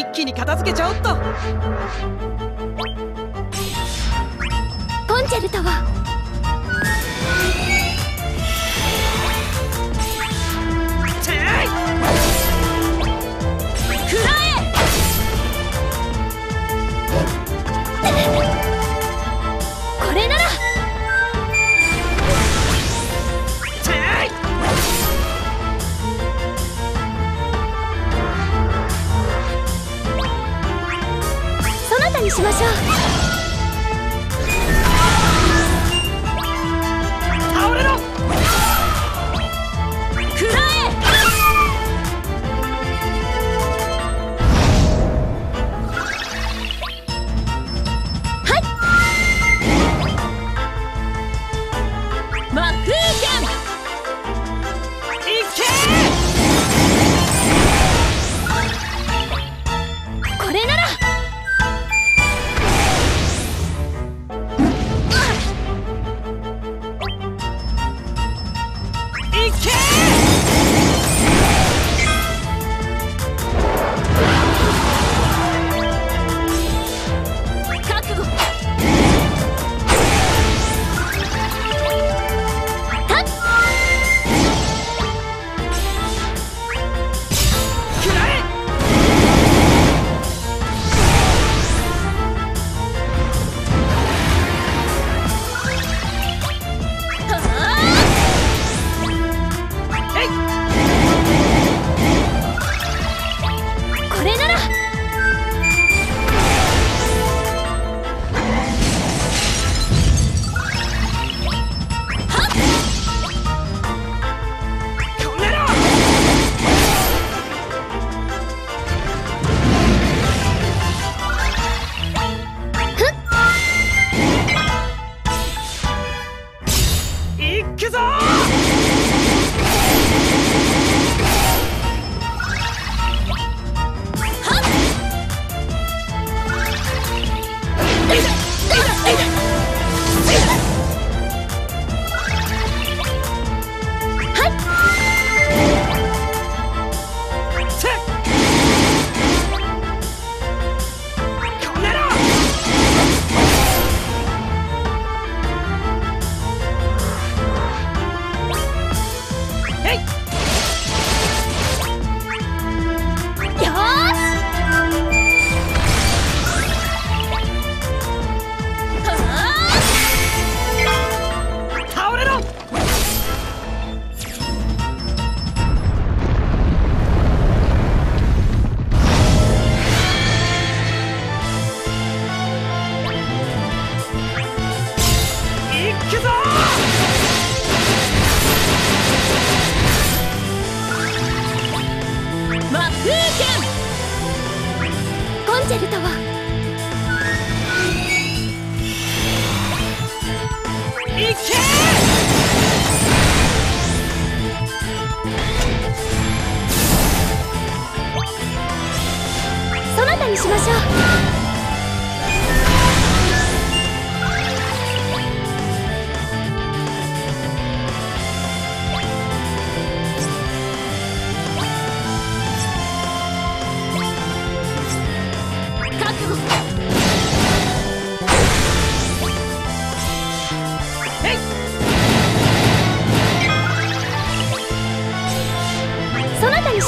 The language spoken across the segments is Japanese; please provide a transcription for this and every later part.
一気に片付けちゃおっと。コンチェルトを Yes! 風剣コンチェルトを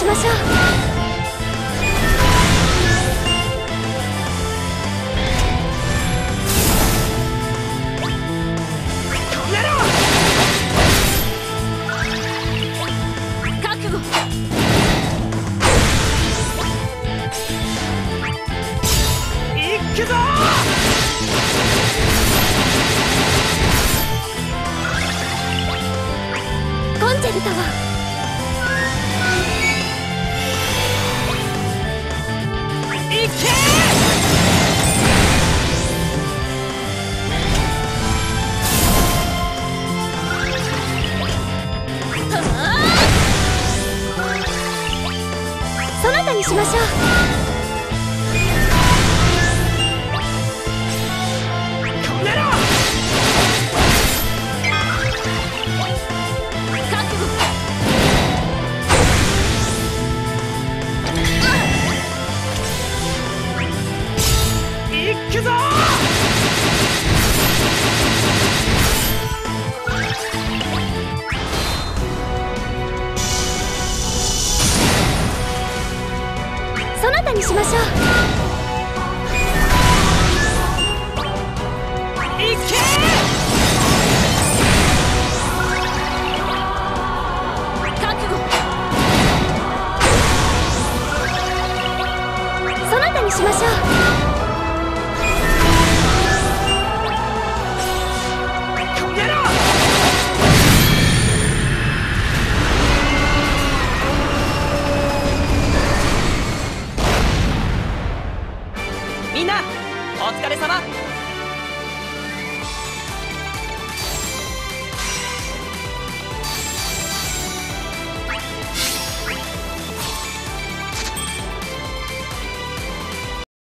しましょう。しましょうしましょう。